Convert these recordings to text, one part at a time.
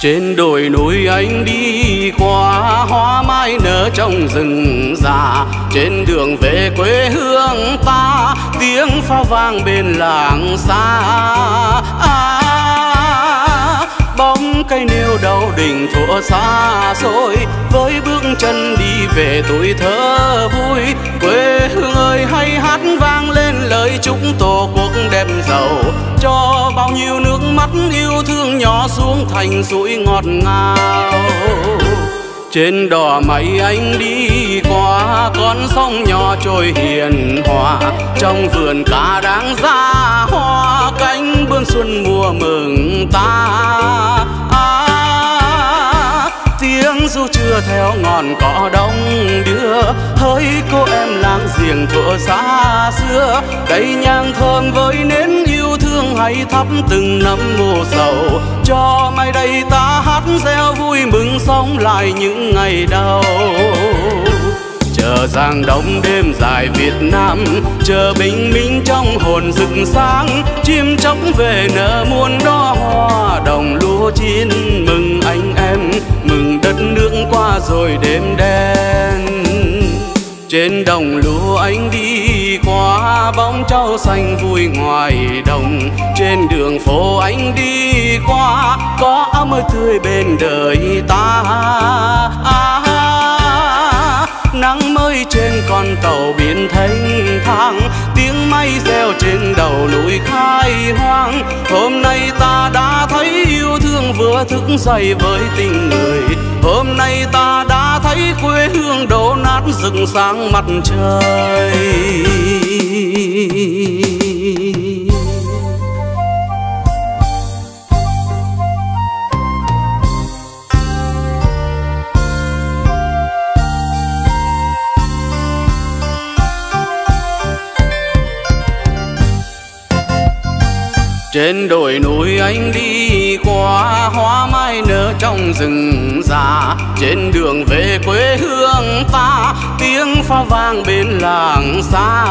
trên đồi núi anh đi qua hoa mai nở trong rừng già. Trên đường về quê hương ta tiếng pháo vang bên làng xa. À, bóng cây nêu đầu đỉnh thuở xa xôi. Với bước chân đi về tuổi thơ vui quê hương ơi hay hát vang lên lời chúc tổ quốc đẹp giàu. Cho bao nhiêu nước mắt yêu thương nhỏ xuống thành suối ngọt ngào. Trên đò mây anh đi qua con sông nhỏ trôi hiền hòa. Trong vườn cá đáng ra hoa cánh bướm xuân mùa mừng ta. À, tiếng du chưa theo ngọn cỏ đông đưa hỡi cô em láng giềng thuở xa xưa. Đầy nhang thơm với nến yêu thương hãy thắp từng năm mùa sầu cho mai đây ta hát reo vui mừng sống lại những ngày đau chờ giang đông đêm dài Việt Nam, chờ bình minh trong hồn rực sáng. Chim chóc về nở muôn đóa hoa, đồng lúa chín mừng anh em. Mừng đất nước qua rồi đêm đen. Trên đồng lúa anh đi, qua bóng trâu xanh vui ngoài đồng trên đường phố anh đi qua có ấm mới tươi bên đời ta. À, nắng mới trên con tàu biển thanh thang tiếng máy reo trên đầu núi khai hoang. Hôm nay ta đã thấy yêu thương vừa thức dậy với tình người. Hôm nay ta đã thấy quê hương đổ nát rừng sáng mặt trời. Trên đồi núi anh đi qua hoa mai nở trong rừng già. Trên đường về quê hương ta tiếng pháo vang bên làng xa.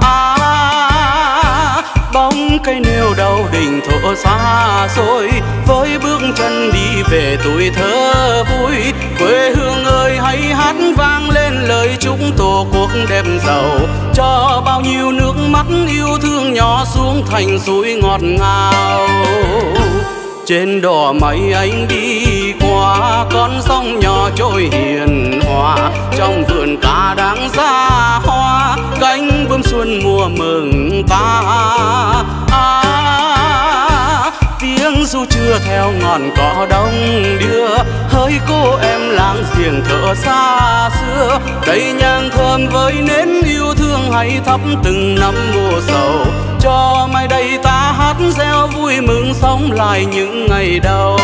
À, bóng cây nêu đầu đỉnh thổ xa xôi với bước chân đi về tuổi thơ vui. Quê hương ơi hãy hát vang lên lời chúc tổ quốc đẹp giàu. Cho bao nhiêu nước mắt yêu thương nhỏ xuống thành suối ngọt ngào. Trên đò mây anh đi qua con sông nhỏ trôi hiền hòa. Trong vườn cá đáng ra hoa cánh bướm xuân mùa mừng ta. À, tiếng du chưa theo ngọn cỏ đông với cô em láng giềng thở xa xưa. Đầy nhang thơm với nến yêu thương hay thắp từng năm mùa sầu. Cho mai đây ta hát reo vui mừng sống lại những ngày đầu.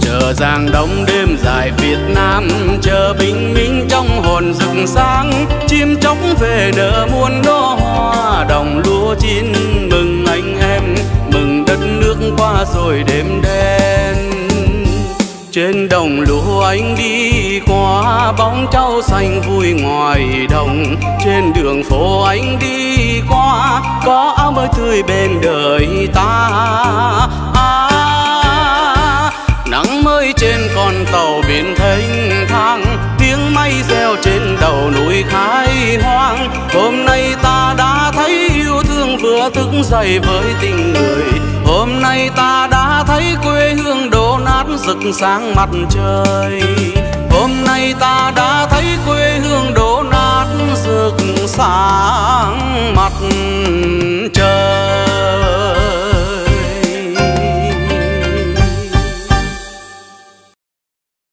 Chờ giang đông đêm dài Việt Nam, chờ bình minh trong hồn rực sáng. Chim chóc về nở muôn đóa hoa, đồng lúa chín mừng anh em. Mừng đất nước qua rồi đêm đen trên đồng lúa anh đi qua bóng trâu xanh vui ngoài đồng. Trên đường phố anh đi qua có áo mới tươi bên đời ta. À, nắng mới trên con tàu biển thanh thang tiếng máy reo trên đầu núi khai hoang. Hôm nay ta đã thấy yêu thương vừa thức dậy với tình người. Hôm nay ta đã thấy quê hương đổ nát rực sáng mặt trời. Hôm nay ta đã thấy quê hương đổ nát rực sáng mặt